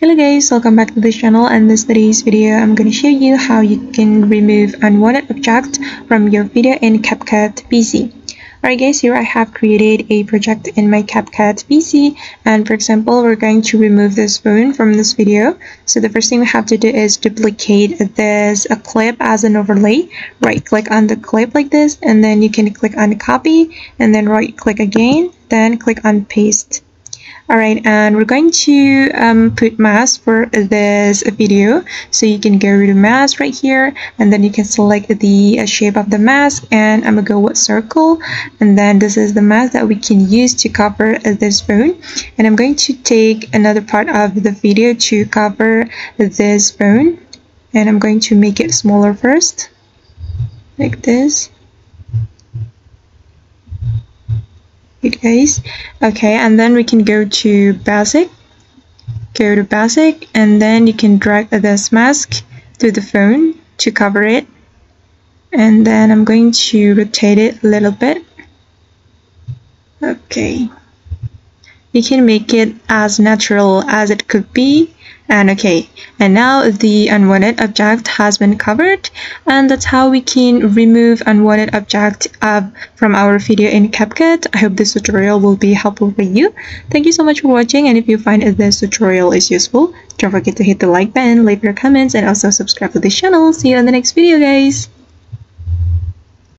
Hello guys, welcome back to the channel and this today's video I'm going to show you how you can remove unwanted object from your video in CapCut PC. Alright guys, here I have created a project in my CapCut PC and for example we're going to remove this phone from this video. So the first thing we have to do is duplicate this a clip as an overlay. Right click on the clip like this and then you can click on copy and then right click again then click on paste Alright, and we're going to um, put mask for this video. So you can go to mask right here, and then you can select the uh, shape of the mask, and I'm gonna go with circle. And then this is the mask that we can use to cover this phone. And I'm going to take another part of the video to cover this phone. And I'm going to make it smaller first, like this. Guys okay and then we can go to basic. Go to basic and then you can drag this mask to the phone to cover it. And then I'm going to rotate it a little bit. Okay you can make it as natural as it could be and okay and now the unwanted object has been covered and that's how we can remove unwanted object uh, from our video in CapCut. I hope this tutorial will be helpful for you. Thank you so much for watching and if you find this tutorial is useful, don't forget to hit the like button, leave your comments and also subscribe to this channel. See you in the next video guys!